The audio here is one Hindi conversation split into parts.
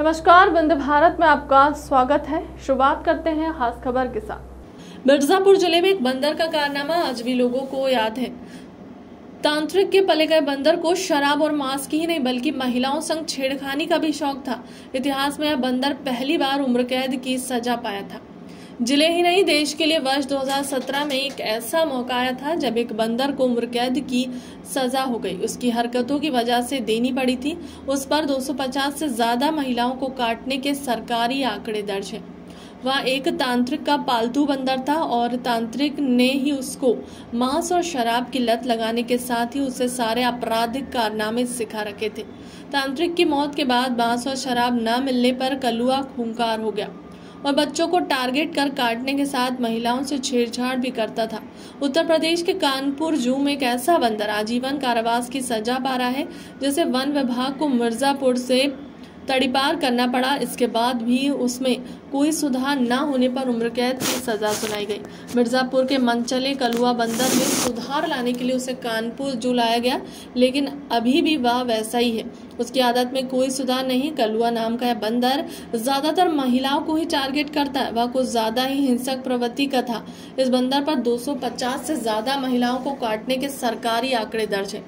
नमस्कार, वंदे भारत में आपका स्वागत है। शुरुआत करते हैं खास खबर के साथ। मिर्जापुर ज़िले में एक बंदर का कारनामा आज भी लोगों को याद है। तांत्रिक के पले गए बंदर को शराब और मांस की ही नहीं, बल्कि महिलाओं संग छेड़खानी का भी शौक था। इतिहास में यह बंदर पहली बार उम्र कैद की सजा पाया था। ज़िले ही नहीं, देश के लिए वर्ष 2017 में एक ऐसा मौका आया था जब एक बंदर को उम्र कैद की सजा हो गई। उसकी हरकतों की वजह से देनी पड़ी थी। उस पर 250 से ज़्यादा महिलाओं को काटने के सरकारी आंकड़े दर्ज हैं। वह एक तांत्रिक का पालतू बंदर था और तांत्रिक ने ही उसको मांस और शराब की लत लगाने के साथ ही उसे सारे आपराधिक कारनामे सिखा रखे थे। तांत्रिक की मौत के बाद बाँस और शराब न मिलने पर कलुआ खूंकार हो गया। और बच्चों को टारगेट कर काटने के साथ महिलाओं से छेड़छाड़ भी करता था। उत्तर प्रदेश के कानपुर जू में एक ऐसा बंदर आजीवन कारावास की सजा पा रहा है, जिसे वन विभाग को मिर्जापुर से तड़ीपार करना पड़ा। इसके बाद भी उसमें कोई सुधार न होने पर उम्र कैद की सजा सुनाई गई। मिर्जापुर के मनचले कलुआ बंदर में सुधार लाने के लिए उसे कानपुर जू लाया गया, लेकिन अभी भी वह वैसा ही है। उसकी आदत में कोई सुधार नहीं। कलुआ नाम का यह बंदर ज़्यादातर महिलाओं को ही टारगेट करता है। वह कुछ ज़्यादा ही हिंसक प्रवृत्ति का था। इस बंदर पर 250 से ज़्यादा महिलाओं को काटने के सरकारी आंकड़े दर्ज है।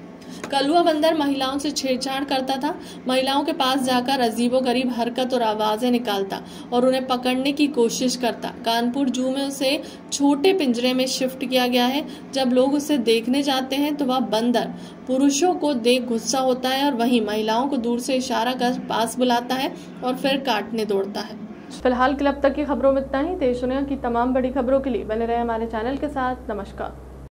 कलुआ बंदर महिलाओं से छेड़छाड़ करता था। महिलाओं के पास जाकर अजीबो गरीब हरकत और आवाज़ें निकालता और उन्हें पकड़ने की कोशिश करता। कानपुर जू में उसे छोटे पिंजरे में शिफ्ट किया गया है। जब लोग उसे देखने जाते हैं तो वह बंदर पुरुषों को देख गुस्सा होता है और वहीं महिलाओं को दूर से इशारा कर पास बुलाता है और फिर काटने दौड़ता है। फ़िलहाल क्लब तक की खबरों में इतना ही। देश दुनिया की तमाम बड़ी खबरों के लिए बने रहे हमारे चैनल के साथ। नमस्कार।